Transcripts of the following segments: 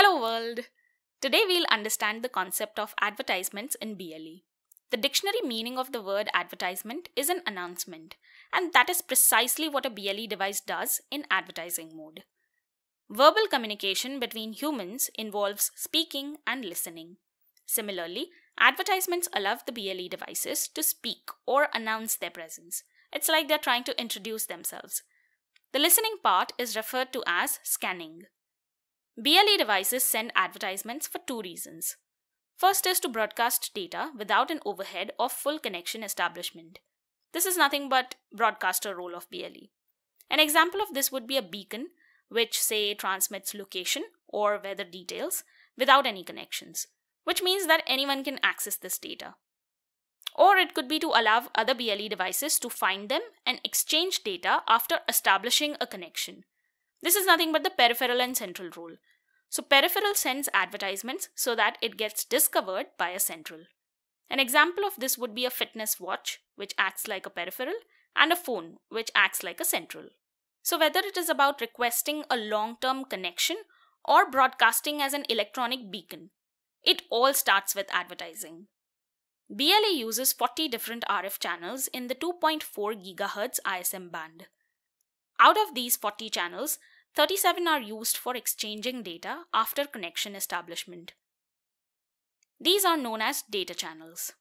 Hello world! Today we'll understand the concept of advertisements in BLE. The dictionary meaning of the word advertisement is an announcement, and that is precisely what a BLE device does in advertising mode. Verbal communication between humans involves speaking and listening. Similarly, advertisements allow the BLE devices to speak or announce their presence. It's like they're trying to introduce themselves. The listening part is referred to as scanning. BLE devices send advertisements for two reasons. First is to broadcast data without an overhead or full connection establishment. This is nothing but broadcaster role of BLE. An example of this would be a beacon which say transmits location or weather details without any connections, which means that anyone can access this data. Or it could be to allow other BLE devices to find them and exchange data after establishing a connection. This is nothing but the peripheral and central role. So peripheral sends advertisements so that it gets discovered by a central. An example of this would be a fitness watch, which acts like a peripheral, and a phone, which acts like a central. So whether it is about requesting a long-term connection or broadcasting as an electronic beacon, it all starts with advertising. BLE uses 40 different RF channels in the 2.4 GHz ISM band. Out of these 40 channels, 37 are used for exchanging data after connection establishment. These are known as data channels.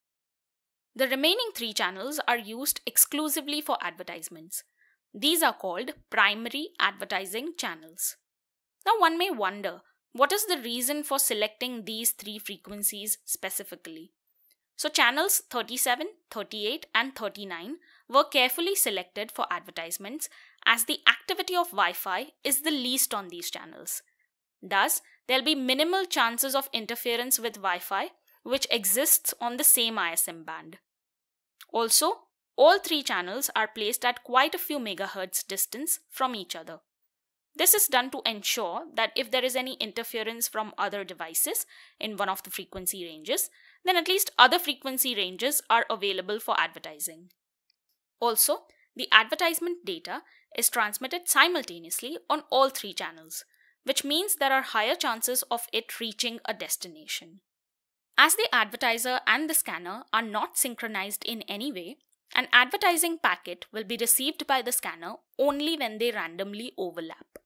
The remaining three channels are used exclusively for advertisements. These are called primary advertising channels. Now one may wonder, what is the reason for selecting these three frequencies specifically? So channels 37, 38 and 39 were carefully selected for advertisements as the activity of Wi-Fi is the least on these channels. Thus, there'll be minimal chances of interference with Wi-Fi which exists on the same ISM band. Also, all three channels are placed at quite a few megahertz distance from each other. This is done to ensure that if there is any interference from other devices in one of the frequency ranges, then at least other frequency ranges are available for advertising. Also, the advertisement data is transmitted simultaneously on all three channels, which means there are higher chances of it reaching a destination. As the advertiser and the scanner are not synchronized in any way, an advertising packet will be received by the scanner only when they randomly overlap.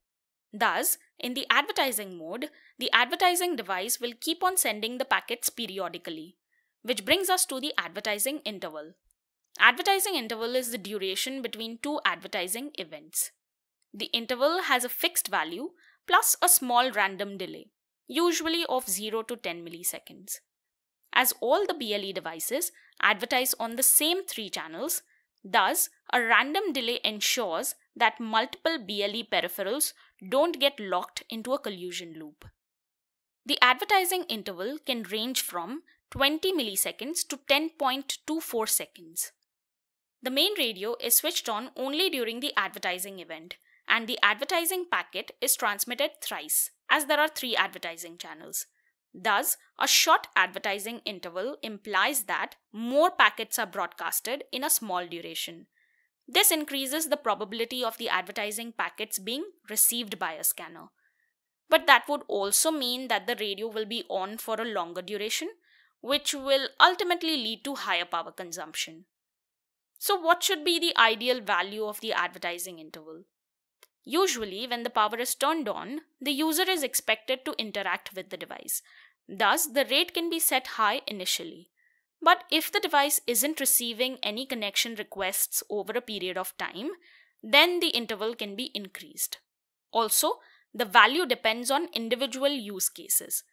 Thus, in the advertising mode, the advertising device will keep on sending the packets periodically, which brings us to the advertising interval. Advertising interval is the duration between two advertising events. The interval has a fixed value plus a small random delay, usually of 0 to 10 milliseconds. As all the BLE devices advertise on the same three channels, thus a random delay ensures that multiple BLE peripherals don't get locked into a collusion loop. The advertising interval can range from 20 milliseconds to 10.24 seconds. The main radio is switched on only during the advertising event, and the advertising packet is transmitted thrice, as there are three advertising channels. Thus, a short advertising interval implies that more packets are broadcasted in a small duration. This increases the probability of the advertising packets being received by a scanner. But that would also mean that the radio will be on for a longer duration, which will ultimately lead to higher power consumption. So, what should be the ideal value of the advertising interval? Usually, when the power is turned on, the user is expected to interact with the device. Thus, the rate can be set high initially. But if the device isn't receiving any connection requests over a period of time, then the interval can be increased. Also, the value depends on individual use cases.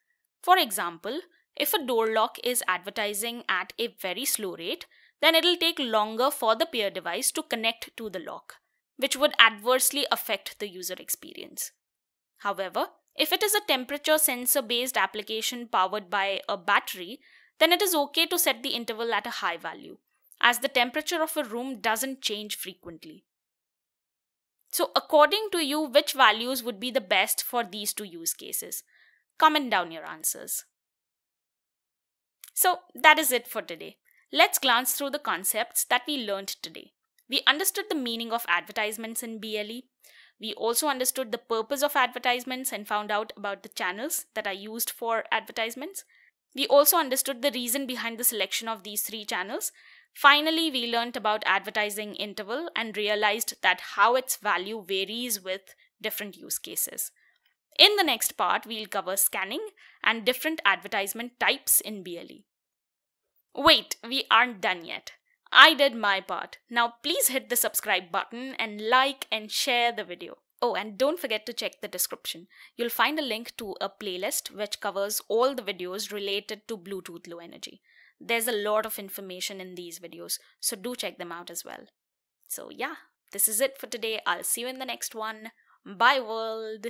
For example, if a door lock is advertising at a very slow rate, then it'll take longer for the peer device to connect to the lock, which would adversely affect the user experience. However, if it is a temperature sensor based application powered by a battery, then it is okay to set the interval at a high value, as the temperature of a room doesn't change frequently. So, according to you, which values would be the best for these two use cases? Comment down your answers. So, that is it for today. Let's glance through the concepts that we learned today. We understood the meaning of advertisements in BLE. We also understood the purpose of advertisements and found out about the channels that are used for advertisements. We also understood the reason behind the selection of these three channels. Finally, we learned about advertising interval and realized that how its value varies with different use cases. In the next part, we'll cover scanning and different advertisement types in BLE. Wait, we aren't done yet. I did my part. Now please hit the subscribe button and like and share the video. Oh, and don't forget to check the description. You'll find a link to a playlist which covers all the videos related to Bluetooth Low Energy. There's a lot of information in these videos, so do check them out as well. So, yeah, this is it for today. I'll see you in the next one. Bye, world.